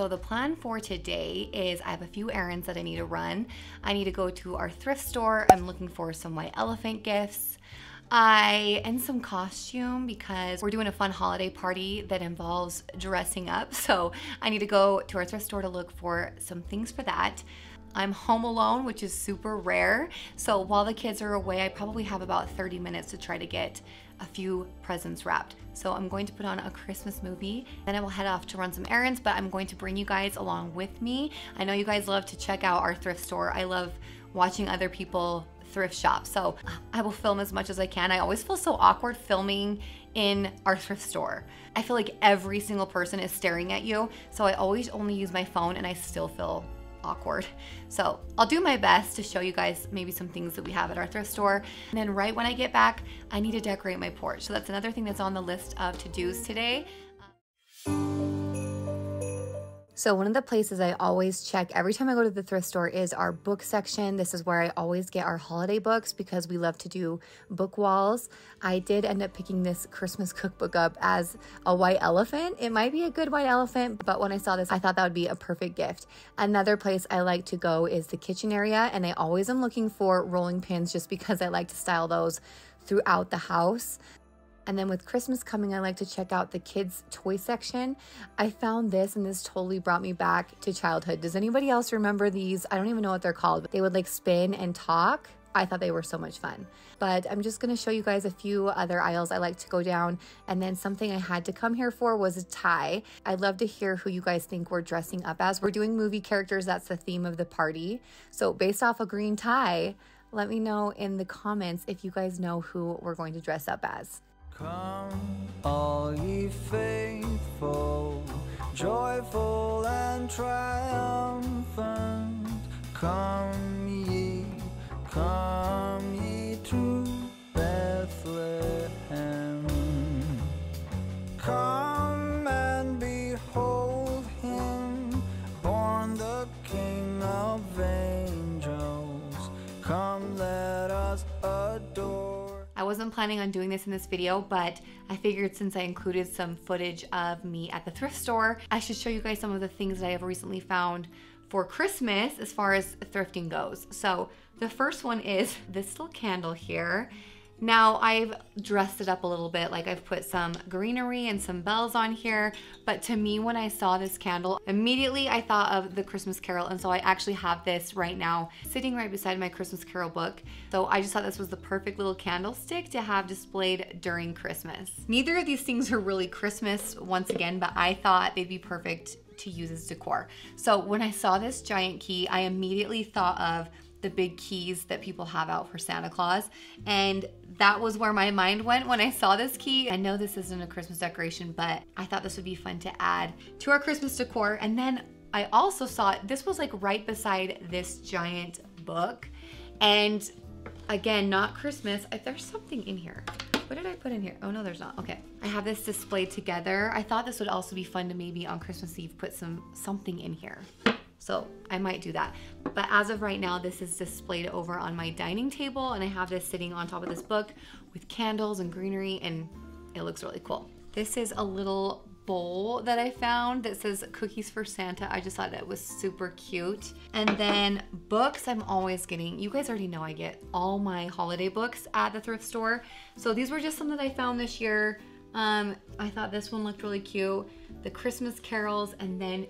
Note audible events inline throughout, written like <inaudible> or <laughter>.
So the plan for today is I have a few errands that I need to run. I need to go to our thrift store. I'm looking for some white elephant gifts. I and some costume because we're doing a fun holiday party that involves dressing up. <laughs> So I need to go to our thrift store to look for some things for that. I'm home alone, which is super rare. So while the kids are away, I probably have about 30 minutes to try to get a few presents wrapped. So I'm going to put on a Christmas movie, then I will head off to run some errands, but I'm going to bring you guys along with me. I know you guys love to check out our thrift store. I love watching other people thrift shop. So I will film as much as I can. I always feel so awkward filming in our thrift store. I feel like every single person is staring at you. So I always only use my phone and I still feel awkward. So I'll do my best to show you guys maybe some things that we have at our thrift store. And then right when I get back, I need to decorate my porch. So that's another thing that's on the list of to-dos today. So one of the places I always check every time I go to the thrift store is our book section. This is where I always get our holiday books because we love to do book walls. I did end up picking this Christmas <laughs> cookbook up as a white elephant. It might be a good white elephant, but when I saw this, I thought that would be a perfect gift. Another place I like to go is the kitchen area, and I always am looking for rolling pins just because I like to style those throughout the house. And then with Christmas coming, I like to check out the kids' toy section. I found this and this totally brought me back to childhood. Does anybody else remember these? I don't even know what they're called. But they would like spin and talk. I thought they were so much fun. But I'm just to show you guys a few other aisles I like to go down. And then something I had to come here for was a tie. I'd love to hear who you guys think we're dressing up as. We're doing movie characters. That's the theme of the party. So based off a green tie, let me know in the comments if you guys know who we're going to dress up as. Come, all ye faithful, joyful and triumphant. Come ye, come ye to Bethlehem. Planning on doing this in this video, but I figured since I included some footage of me at the thrift store, I should show you guys some of the things that I have recently found for Christmas as far as thrifting goes. So the first one is this little candle here. Now I've dressed it up a little bit, like I've put some greenery and some bells on here, but to me when I saw this candle, immediately I thought of the Christmas Carol and so I actually have this right now sitting right beside my Christmas Carol book. So I just thought this was the perfect little candlestick to have displayed during Christmas. Neither of these things are really Christmas once again, but I thought they'd be perfect to use as decor. So when I saw this giant key, I immediately thought of the big keys that people have out for Santa Claus. And that was where my mind went when I saw this key. I know this isn't a Christmas decoration, but I thought this would be fun to add to our Christmas decor. And then I also saw this was like right beside this giant book. And again, not Christmas. There's something in here. What did I put in here? Oh no, there's not. Okay. I have this displayed together. I thought this would also be fun to maybe on Christmas Eve put some something in here. So I might do that. But as of right now, this is displayed over on my dining table and I have this sitting on top of this book with candles and greenery and it looks really cool. This is a little bowl that I found that says cookies for Santa. I just thought that was super cute. And then books I'm always getting. You guys already know I get all my holiday books at the thrift store. So these were just some that I found this year. Um, I thought this one looked really cute. The Christmas carols and then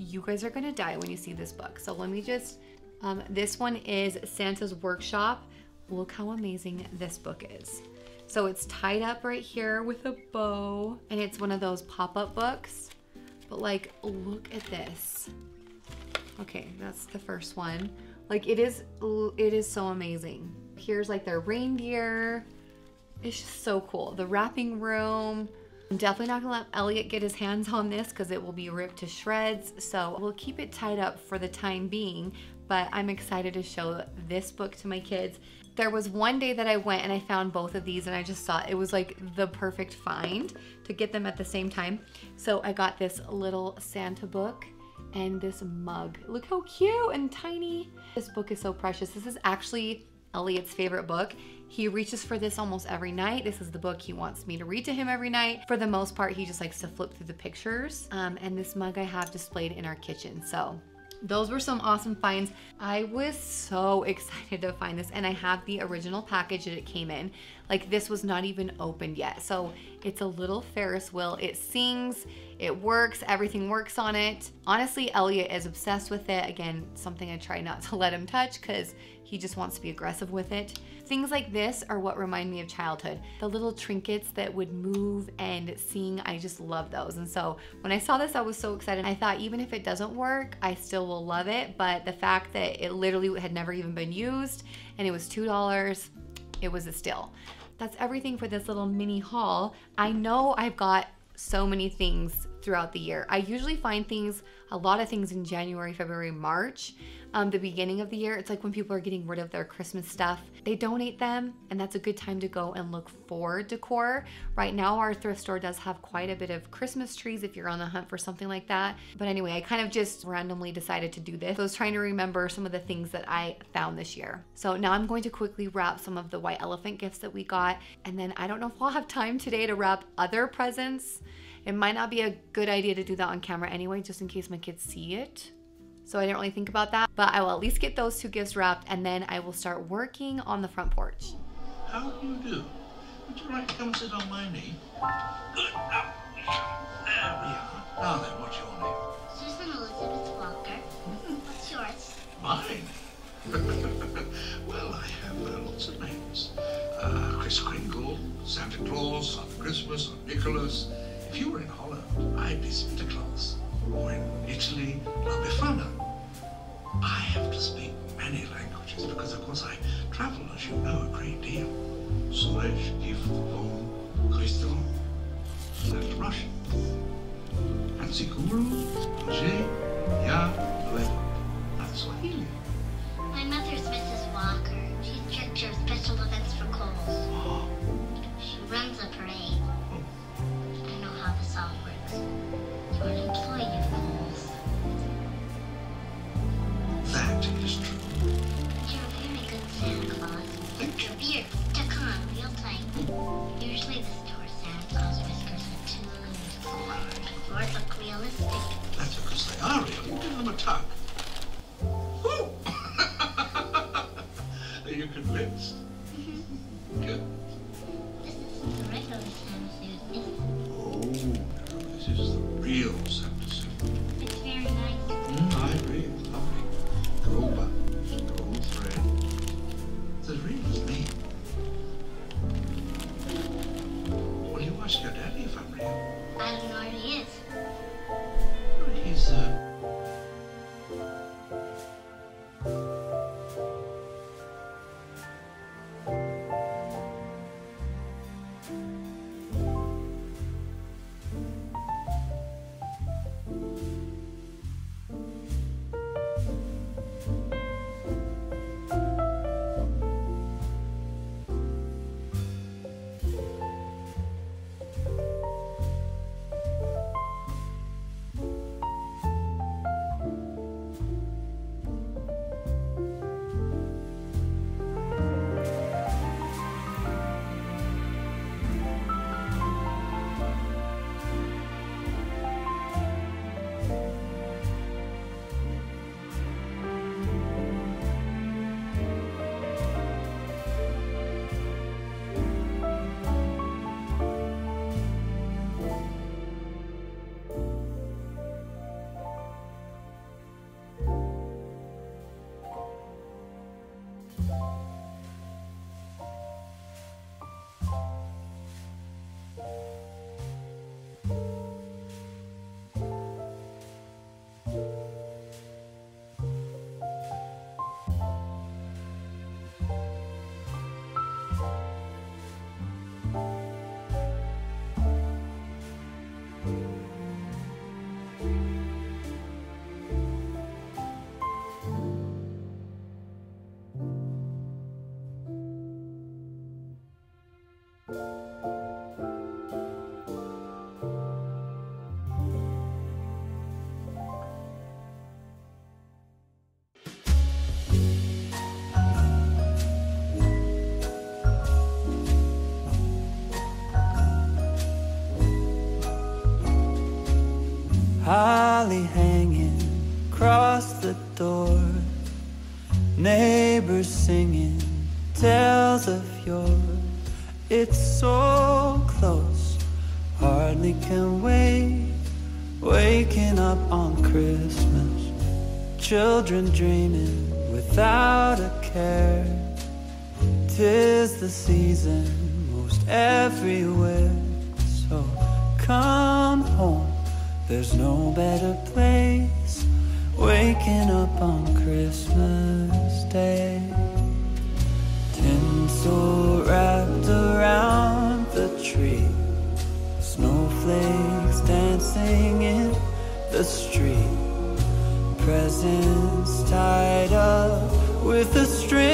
you guys are gonna die when you see this book. So let me just, um, this one is Santa's Workshop. Look how amazing this book is. So it's tied up right here with a bow and it's one of those pop-up books. But like, look at this. Okay, that's the first one. Like it is, it is so amazing. Here's like their reindeer. It's just so cool. The wrapping room, I'm definitely not gonna let Elliot get his hands on this because it will be ripped to shreds. So we'll keep it tied up for the time being, but I'm excited to show this book to my kids. There was one day that I went and I found both of these and I just thought it was like the perfect find to get them at the same time. So I got this little Santa book and this mug. Look how cute and tiny. This book is so precious. This is actually Elliot's favorite book He reaches for this almost every night. This is the book he wants me to read to him every night. For the most part, he just likes to flip through the pictures. Um, and this mug I have displayed in our kitchen. So those were some awesome finds. I was so <laughs> excited to find this and I have the original package that it came in. Like this was not even opened yet. So it's a little Ferris wheel. It sings, it works, everything works on it. Honestly, Elliot is obsessed with it. Again, something I try not <laughs> to let him touch because he just wants to be aggressive with it. Things like this are what remind me of childhood. The little trinkets that would move and sing, I just love those. And so when I saw this, I was so excited. I thought even if it doesn't work, I still will love it. But the fact that it literally had never even been used and it was $2, it was a steal. That's everything for this little mini haul. I know I've got so many things throughout the year. I usually find things, a lot of things in January, February, March um, the beginning of the year. It's like when people are getting rid of their Christmas stuff, they donate them, and that's a good time to go and look for decor. Right now, our thrift store does have quite a bit of Christmas trees if you're on the hunt for something like that. But anyway, I kind of just randomly decided to do this. I was trying to remember some of the things that I found this year. So now I'm going to quickly wrap some of the white elephant gifts that we got, and then I don't know if I'll have time today to wrap other presents. It might not be a good idea to do that on camera anyway, just in case my kids see it so I didn't really think about that. But I will at least get those two gifts wrapped and then I will start working on the front porch. How do you do? Would you like to come sit on my knee? Good. Now, there we are. Now then, what's your name? Susan Elizabeth Walker. What's yours? Mine. <laughs> well, I have uh, lots of names. Uh, Kris Kringle, Santa Claus, Father Christmas, or Nicholas. If you were in Holland, I'd be Sinterklaas. Or in Italy, La Befana. I have to speak many languages because, of course, I travel, as you know, a great deal. Gif, Von, Christian, that's Russian. And Sikuru, Roger, Ya, that's Swahili. You you. Holly hanging across the door. Neighbors singing tales of yore. It's so close, hardly can wait. Waking up on Christmas, children dreaming without a care. Tis the season most everywhere. So come home, there's no better place. Waking up on Christmas Day. Tinsel wrapped around the tree. Snowflakes dancing in the street. Presents tied up with a string.